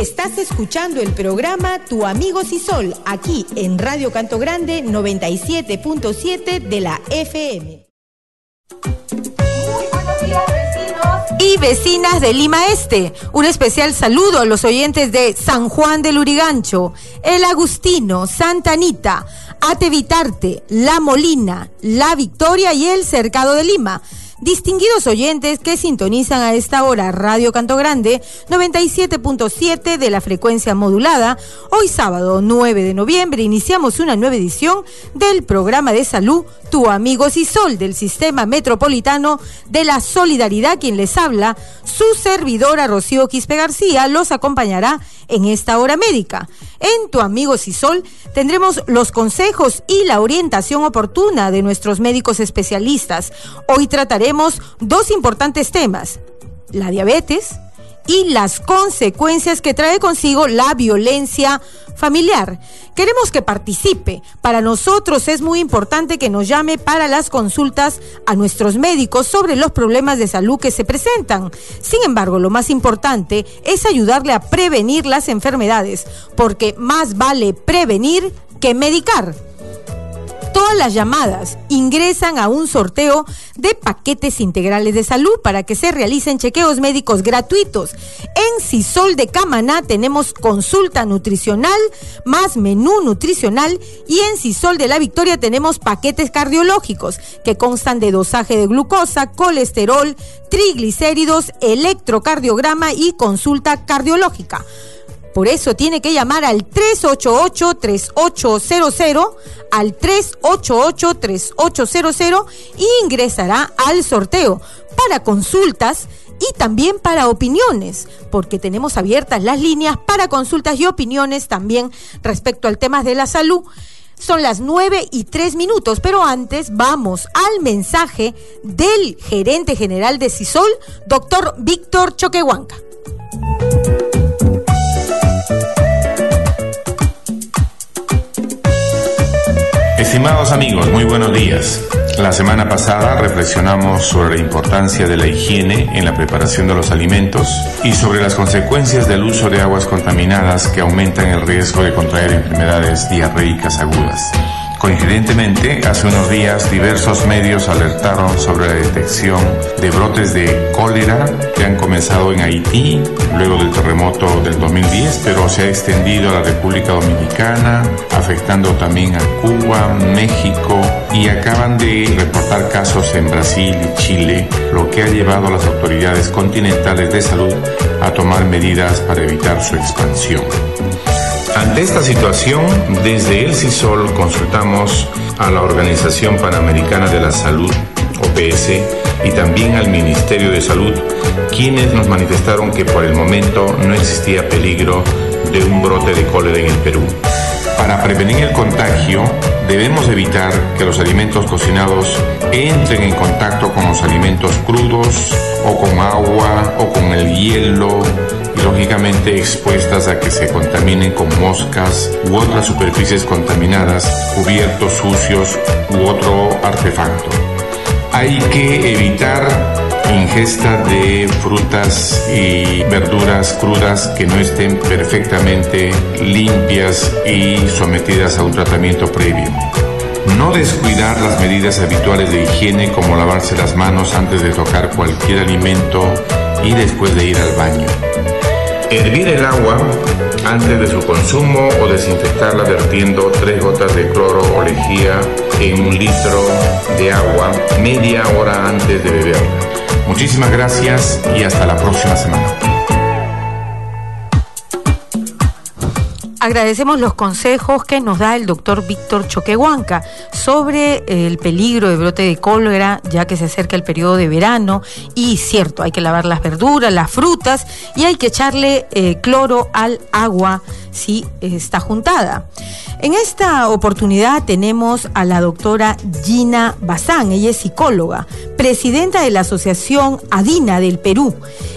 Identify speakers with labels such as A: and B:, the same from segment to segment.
A: Estás escuchando el programa Tu Amigo Sol aquí en Radio Canto Grande 97.7 de la FM. Muy buenos días, vecinos. Y vecinas de Lima Este, un especial saludo a los oyentes de San Juan del Urigancho, El Agustino, Santa Anita, Atevitarte, La Molina, La Victoria y El Cercado de Lima. Distinguidos oyentes que sintonizan a esta hora Radio Canto Grande 97.7 de la frecuencia modulada, hoy sábado 9 de noviembre iniciamos una nueva edición del programa de salud Tu Amigo Sol del Sistema Metropolitano de la Solidaridad, quien les habla, su servidora Rocío Quispe García, los acompañará en esta hora médica. En Tu Amigo Cisol tendremos los consejos y la orientación oportuna de nuestros médicos especialistas. Hoy trataremos dos importantes temas, la diabetes y las consecuencias que trae consigo la violencia familiar. Queremos que participe. Para nosotros es muy importante que nos llame para las consultas a nuestros médicos sobre los problemas de salud que se presentan. Sin embargo, lo más importante es ayudarle a prevenir las enfermedades, porque más vale prevenir que medicar todas las llamadas ingresan a un sorteo de paquetes integrales de salud para que se realicen chequeos médicos gratuitos. En Cisol de Camaná tenemos consulta nutricional más menú nutricional y en Cisol de la Victoria tenemos paquetes cardiológicos que constan de dosaje de glucosa, colesterol, triglicéridos, electrocardiograma y consulta cardiológica. Por eso tiene que llamar al 388-3800, al 388-3800 y ingresará al sorteo para consultas y también para opiniones, porque tenemos abiertas las líneas para consultas y opiniones también respecto al tema de la salud. Son las 9 y 3 minutos, pero antes vamos al mensaje del gerente general de CISOL, doctor Víctor Choquehuanca.
B: Estimados amigos, muy buenos días. La semana pasada reflexionamos sobre la importancia de la higiene en la preparación de los alimentos y sobre las consecuencias del uso de aguas contaminadas que aumentan el riesgo de contraer enfermedades diarreicas agudas. Coincidentemente, hace unos días diversos medios alertaron sobre la detección de brotes de cólera que han comenzado en Haití luego del terremoto del 2010, pero se ha extendido a la República Dominicana, afectando también a Cuba, México y acaban de reportar casos en Brasil y Chile, lo que ha llevado a las autoridades continentales de salud a tomar medidas para evitar su expansión. Ante esta situación, desde el CISOL consultamos a la Organización Panamericana de la Salud, OPS, y también al Ministerio de Salud, quienes nos manifestaron que por el momento no existía peligro de un brote de cólera en el Perú. Para prevenir el contagio, debemos evitar que los alimentos cocinados entren en contacto con los alimentos crudos o con agua o con el hielo lógicamente expuestas a que se contaminen con moscas u otras superficies contaminadas, cubiertos sucios u otro artefacto. Hay que evitar ingesta de frutas y verduras crudas que no estén perfectamente limpias y sometidas a un tratamiento previo. No descuidar las medidas habituales de higiene como lavarse las manos antes de tocar cualquier alimento y después de ir al baño. Hervir el agua antes de su consumo o desinfectarla vertiendo tres gotas de cloro o lejía en un litro de agua media hora antes de beberla. Muchísimas gracias y hasta la próxima semana.
A: Agradecemos los consejos que nos da el doctor Víctor Choquehuanca sobre el peligro de brote de cólera, ya que se acerca el periodo de verano. Y cierto, hay que lavar las verduras, las frutas y hay que echarle eh, cloro al agua si está juntada. En esta oportunidad tenemos a la doctora Gina Bazán, ella es psicóloga, presidenta de la Asociación Adina del Perú.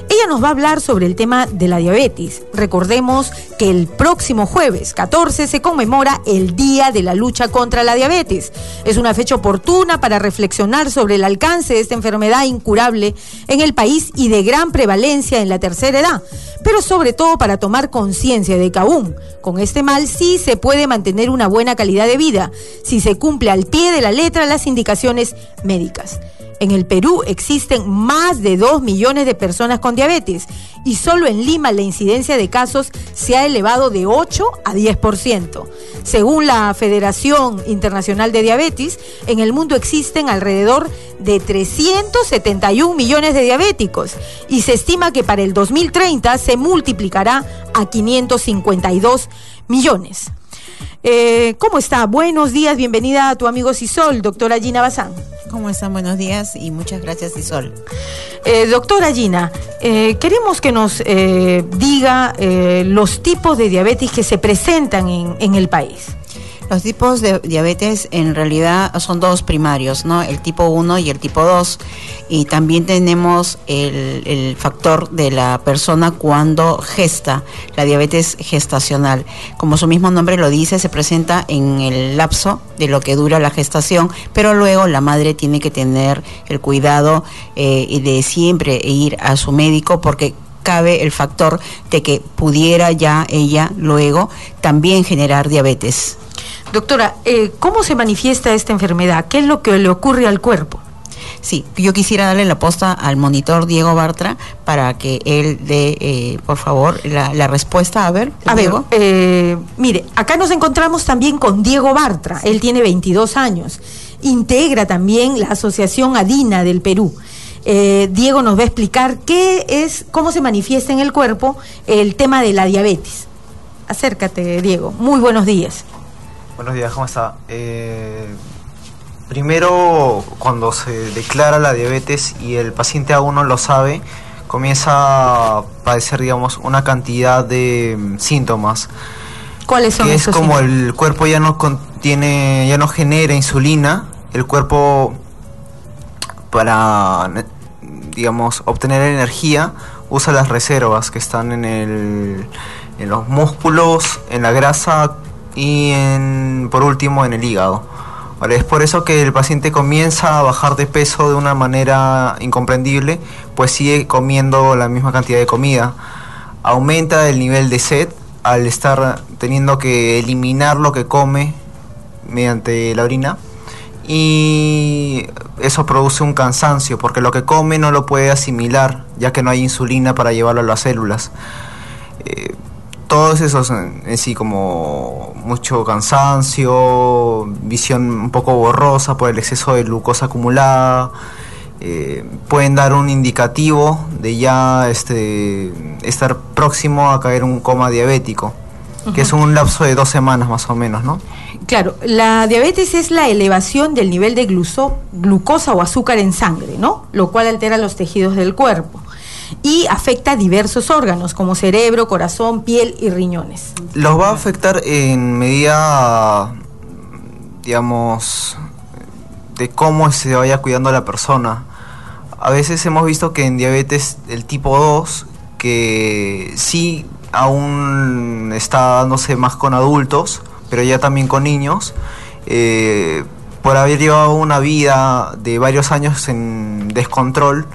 A: Ella nos va a hablar sobre el tema de la diabetes. Recordemos que el próximo jueves 14 se conmemora el Día de la Lucha contra la Diabetes. Es una fecha oportuna para reflexionar sobre el alcance de esta enfermedad incurable en el país y de gran prevalencia en la tercera edad, pero sobre todo para tomar conciencia de que aún con este mal sí se puede mantener una buena calidad de vida si se cumple al pie de la letra las indicaciones médicas. En el Perú existen más de 2 millones de personas con diabetes y solo en Lima la incidencia de casos se ha elevado de 8 a 10%. Según la Federación Internacional de Diabetes, en el mundo existen alrededor de 371 millones de diabéticos y se estima que para el 2030 se multiplicará a 552 millones. Eh, ¿Cómo está? Buenos días, bienvenida a tu amigo Cisol, doctora Gina Bazán.
C: ¿Cómo están? Buenos días y muchas gracias, Cisol.
A: Eh, doctora Gina, eh, queremos que nos eh, diga los tipos de diabetes que se presentan en, en el país.
C: Los tipos de diabetes en realidad son dos primarios, ¿no? El tipo 1 y el tipo 2. Y también tenemos el, el, factor de la persona cuando gesta, la diabetes gestacional. Como su mismo nombre lo dice, se presenta en el lapso de lo que dura la gestación, pero luego la madre tiene que tener el cuidado eh, de siempre ir a su médico porque cabe el factor de que pudiera ya ella luego también generar diabetes.
A: Doctora, eh, ¿cómo se manifiesta esta enfermedad? ¿Qué es lo que le ocurre al cuerpo?
C: Sí, yo quisiera darle la posta al monitor Diego Bartra para que él dé, eh, por favor, la, la, respuesta. A ver,
A: a Diego. Ver, eh, mire, acá nos encontramos también con Diego Bartra. Sí. Él tiene 22 años. Integra también la Asociación Adina del Perú. Eh, Diego nos va a explicar qué es, cómo se manifiesta en el cuerpo el tema de la diabetes. Acércate, Diego. Muy buenos días.
D: Buenos días, ¿cómo está? Eh, primero, cuando se declara la diabetes y el paciente aún no lo sabe, comienza a padecer, digamos, una cantidad de mm, síntomas.
A: ¿Cuáles son
D: que
A: esos
D: Es como
A: síntomas?
D: el cuerpo ya no contiene, ya no genera insulina, el cuerpo para, digamos, obtener energía usa las reservas que están en, el, en los músculos, en la grasa y por último en el hígado. Vale, es por eso que el paciente comienza a bajar de peso de una manera incomprendible, pues sigue comiendo la misma cantidad de comida. Aumenta el nivel de sed al estar teniendo que eliminar lo que come mediante la orina y eso produce un cansancio porque lo que come no lo puede asimilar ya que no hay insulina para llevarlo a las células. Eh, todos esos en, sí como mucho cansancio, visión un poco borrosa por el exceso de glucosa acumulada, eh, pueden dar un indicativo de ya este, estar próximo a caer un coma diabético, uh -huh. que es un lapso de dos semanas más o menos, ¿no?
A: Claro, la diabetes es la elevación del nivel de glucosa, glucosa o azúcar en sangre, ¿no? Lo cual altera los tejidos del cuerpo y afecta a diversos órganos como cerebro, corazón, piel y riñones.
D: Los va a afectar en medida, digamos, de cómo se vaya cuidando la persona. A veces hemos visto que en diabetes del tipo 2, que sí aún está dándose más con adultos, pero ya también con niños, eh, por haber llevado una vida de varios años en descontrol,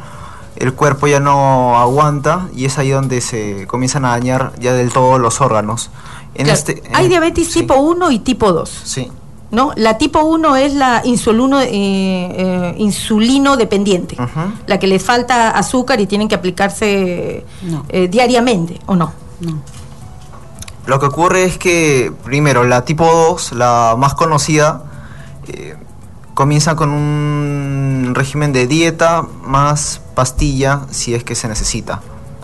D: el cuerpo ya no aguanta y es ahí donde se comienzan a dañar ya del todo los órganos.
A: En claro, este, hay diabetes sí. tipo 1 y tipo 2.
D: Sí.
A: ¿No? La tipo 1 es la insulino, eh, eh, insulino dependiente, uh -huh. la que les falta azúcar y tienen que aplicarse no. eh, diariamente, ¿o no?
C: No.
D: Lo que ocurre es que, primero, la tipo 2, la más conocida, eh, comienza con un régimen de dieta más pastilla si es que se necesita.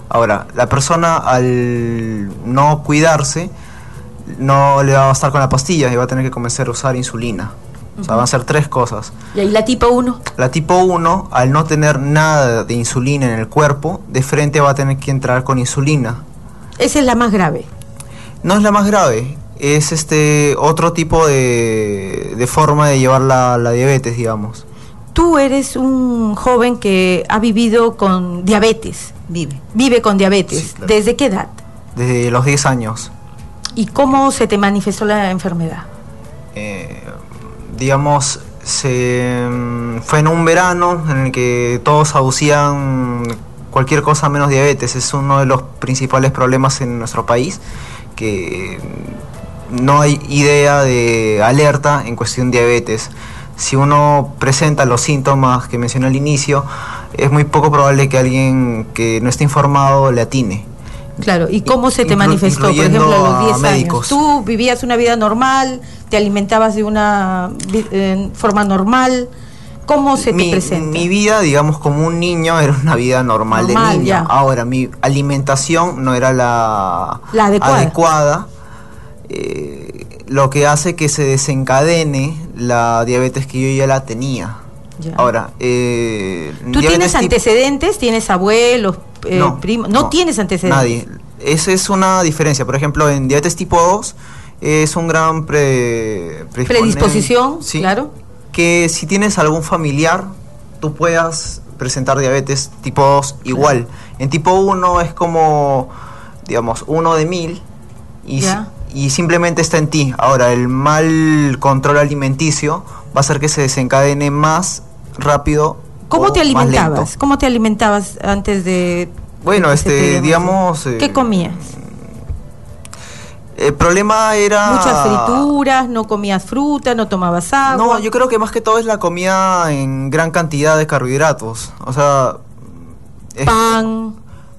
D: Ahora, la persona al no cuidarse no le va a bastar con la pastilla y va a tener que comenzar a usar insulina. Uh -huh. O sea, van a ser tres cosas.
A: ¿Y ahí la tipo 1?
D: La tipo 1, al no tener nada de insulina en el cuerpo, de frente va a tener que entrar con insulina.
A: Esa es la más grave.
D: No es la más grave, es este otro tipo de, de forma de llevar la, la diabetes, digamos.
A: Tú eres un joven que ha vivido con diabetes.
C: Vive.
A: Vive con diabetes.
D: Sí, claro.
A: ¿Desde qué edad?
D: Desde los 10 años.
A: ¿Y cómo se te manifestó la enfermedad?
D: Eh, digamos, se, mm, fue en un verano en el que todos aducían cualquier cosa menos diabetes. Es uno de los principales problemas en nuestro país, que no hay idea de alerta en cuestión diabetes. Si uno presenta los síntomas que mencioné al inicio, es muy poco probable que alguien que no esté informado le atine.
A: Claro, ¿y cómo se te manifestó, por ejemplo, a los
D: a
A: 10 años? ¿Tú vivías una vida normal? ¿Te alimentabas de una eh, forma normal? ¿Cómo se te
D: mi,
A: presenta?
D: mi vida, digamos, como un niño, era una vida normal,
A: Normal,
D: de niño.
A: ya.
D: Ahora, mi alimentación no era la,
A: La adecuada.
D: adecuada, eh, lo que hace que se desencadene la diabetes que yo ya la tenía.
A: Ya.
D: Ahora, eh,
A: ¿Tú tienes antecedentes? ¿Tienes abuelos, eh, primos? No, tienes antecedentes.
D: Nadie. Esa es una diferencia. Por ejemplo, en diabetes tipo 2 es un gran pre,
A: Predisposición,
D: Sí,
A: claro.
D: Que si tienes algún familiar, tú puedas presentar diabetes tipo 2 igual. En tipo 1 es como, digamos, uno de mil y, y simplemente está en ti. Ahora, el mal control alimenticio va a hacer que se desencadene más rápido.
A: ¿Cómo
D: o
A: te
D: más lento.
A: alimentabas? ¿Cómo te alimentabas antes de...
D: Bueno, este, digamos, eh,
A: ¿Qué comías?
D: El problema era...
A: Muchas frituras, no comías fruta, no tomabas agua.
D: No, yo creo que más que todo es la comida en gran cantidad de carbohidratos. O sea...
A: Pan,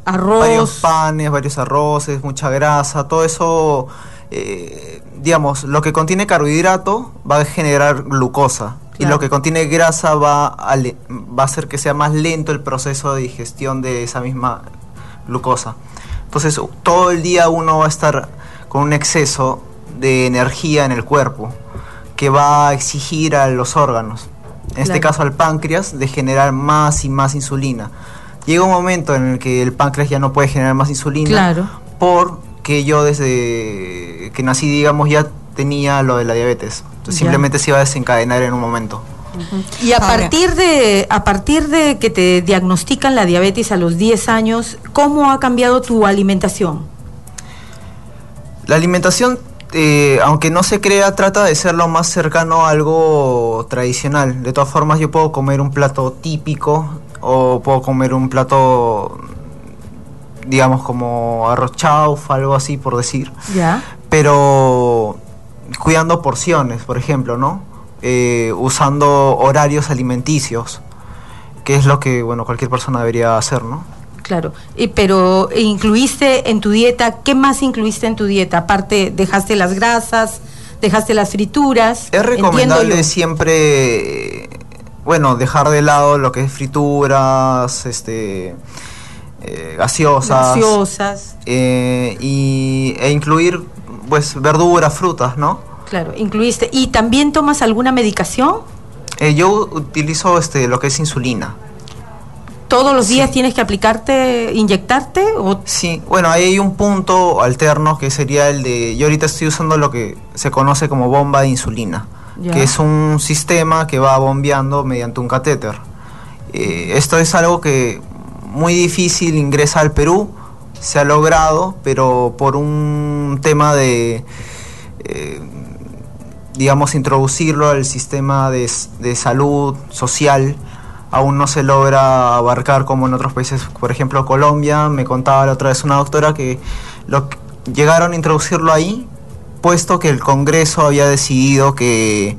A: arroz.
D: Varios panes, varios arroces, mucha grasa, todo eso... eh, digamos, lo que contiene carbohidrato va a generar glucosa. Y lo que contiene grasa va a, le- va a hacer que sea más lento el proceso de digestión de esa misma glucosa. Entonces, todo el día uno va a estar con un exceso de energía en el cuerpo que va a exigir a los órganos, en este
A: Claro.
D: caso al páncreas, de generar más y más insulina. Llega un momento en el que el páncreas ya no puede generar más insulina
A: Claro.
D: porque yo desde que nací, digamos, ya tenía lo de la diabetes. Entonces,
A: Ya.
D: simplemente se iba a desencadenar en un momento.
A: Y a partir de a partir de que te diagnostican la diabetes a los 10 años, ¿cómo ha cambiado tu alimentación?
D: La alimentación, eh, aunque no se crea, trata de ser lo más cercano a algo tradicional. De todas formas, yo puedo comer un plato típico o puedo comer un plato, digamos, como arroz chaufa, algo así por decir.
A: Ya.
D: Pero cuidando porciones, por ejemplo, ¿no? Eh, usando horarios alimenticios, que es lo que, bueno, cualquier persona debería hacer, ¿no?
A: Claro, y, pero incluiste en tu dieta, ¿qué más incluiste en tu dieta? Aparte, dejaste las grasas, dejaste las frituras.
D: Es recomendable siempre, bueno, dejar de lado lo que es frituras, este, eh, gaseosas,
A: Gaseosas,
D: eh, y, e incluir, pues, verduras, frutas, ¿no?
A: claro, incluiste. ¿Y también tomas alguna medicación?
D: Eh, yo utilizo, este, lo que es insulina.
A: ¿Todos los días
D: Sí.
A: tienes que aplicarte, inyectarte? O
D: Sí, bueno, ahí hay un punto alterno que sería el de, yo ahorita estoy usando lo que se conoce como bomba de insulina,
A: Ya.
D: que es un sistema que va bombeando mediante un catéter. Eh, esto es algo que muy difícil ingresa al Perú, se ha logrado, pero por un tema de, eh, digamos, introducirlo al sistema de salud social, aún no se logra abarcar como en otros países, por ejemplo Colombia, me contaba la otra vez una doctora que lo llegaron a introducirlo ahí, puesto que el Congreso había decidido que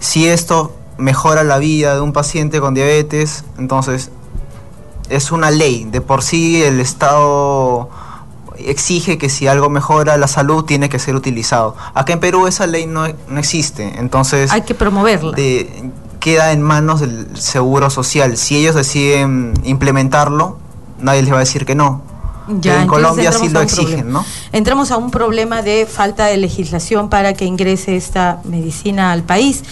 D: si esto mejora la vida de un paciente con diabetes, entonces es una ley, de por sí el Estado exige que si algo mejora la salud tiene que ser utilizado. Acá en Perú esa ley no, no existe, entonces
A: hay que promoverla.
D: de- queda en manos del Seguro Social. Si ellos deciden implementarlo, nadie les va a decir que no.
A: Ya,
D: en Colombia sí lo exigen. ¿no?
A: Entramos a un problema de falta de legislación para que ingrese esta medicina al país.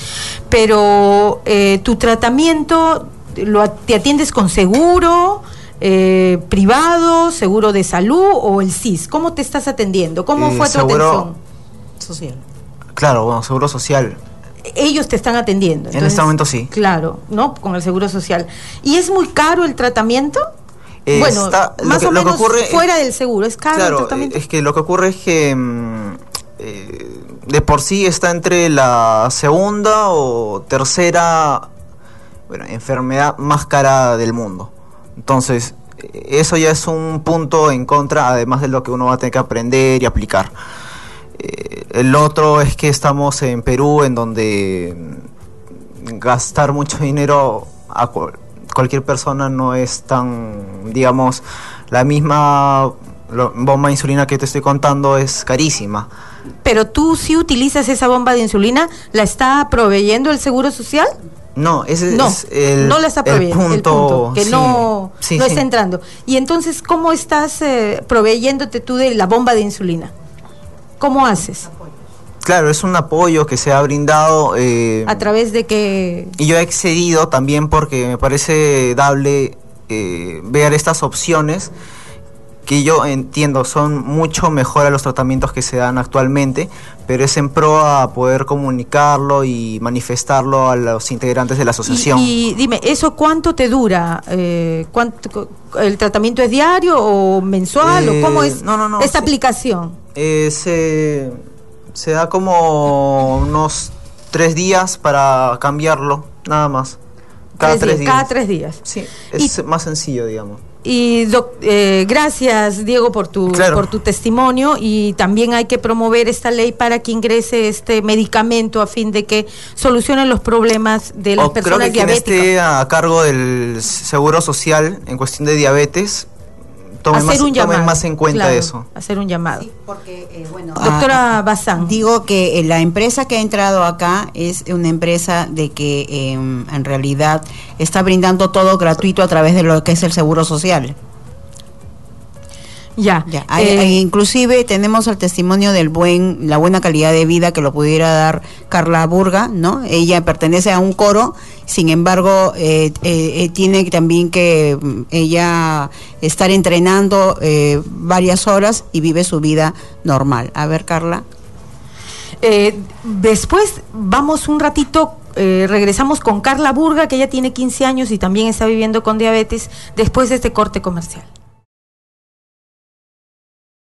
A: Pero eh, tu tratamiento, lo, ¿te atiendes con seguro? eh, privado, seguro de salud o el CIS? ¿Cómo te estás atendiendo? ¿Cómo
D: Eh,
A: fue tu
D: seguro-
A: atención?
C: Social.
D: Claro, bueno, seguro social.
A: Ellos te están atendiendo.
D: En este momento sí.
A: Claro, ¿no? Con el seguro social. ¿Y es muy caro el tratamiento?
D: Eh,
A: bueno,
D: está-
A: más
D: que-
A: o menos
D: ocurre
A: fuera del seguro, ¿es caro el
D: Claro,
A: tratamiento?
D: eh, es que lo que ocurre es que mm, eh, de por sí está entre la segunda o tercera bueno, enfermedad más cara del mundo. Entonces, eh, eso ya es un punto en contra, además de lo que uno va a tener que aprender y aplicar. Eh, el otro es que estamos en Perú, en donde mm, gastar mucho dinero a cual- cualquier persona no es tan, digamos, la misma bomba de insulina que te estoy contando es carísima.
A: Pero tú sí utilizas esa bomba de insulina, ¿la está proveyendo el seguro social?
D: No, ese
A: No,
D: es el,
A: no la está proveyendo, el
D: punto,
A: punto, que
D: sí.
A: no,
D: Sí,
A: no
D: sí.
A: está entrando. Y entonces, ¿cómo estás eh, proveyéndote tú de la bomba de insulina? ¿Cómo haces?
D: Claro, es un apoyo que se ha brindado. eh,
A: A través de que...
D: Y yo he excedido también porque me parece dable eh, ver estas opciones que yo entiendo son mucho mejor a los tratamientos que se dan actualmente, pero es en pro a poder comunicarlo y manifestarlo a los integrantes de la asociación.
A: Y, y dime, ¿eso cuánto te dura? Eh, ¿cuánto, ¿El tratamiento es diario o mensual?
D: Eh,
A: ¿O cómo es
D: no, no, no,
A: esta
D: sí.
A: aplicación?
D: Eh, se, se da como unos tres días para cambiarlo, nada más. Cada tres, días.
A: Cada tres días.
D: Sí, es
A: Y-
D: más sencillo, digamos.
A: Y doc- eh, gracias, Diego, por tu,
D: Claro.
A: por tu testimonio. Y también hay que promover esta ley para que ingrese este medicamento a fin de que solucione los problemas de las
D: O creo
A: personas
D: que quien
A: diabéticas.
D: esté a cargo del seguro social en cuestión de diabetes,
A: hacer
D: más,
A: un llamado.
D: más en cuenta
A: claro,
D: eso.
A: Hacer un llamado.
C: porque, eh, bueno,
A: Doctora Bazán.
C: Digo que eh, la empresa que ha entrado acá es una empresa de que eh, en realidad está brindando todo gratuito a través de lo que es el seguro social.
A: Ya.
C: Ya,
A: Eh,
C: inclusive tenemos el testimonio del buen, la buena calidad de vida que lo pudiera dar Carla Burga, ¿no? Ella pertenece a un coro, sin embargo, eh, eh, tiene también que mm, ella estar entrenando eh, varias horas y vive su vida normal. A ver, Carla.
A: Eh, después vamos un ratito, eh, regresamos con Carla Burga, que ella tiene 15 años y también está viviendo con diabetes, después de este corte comercial.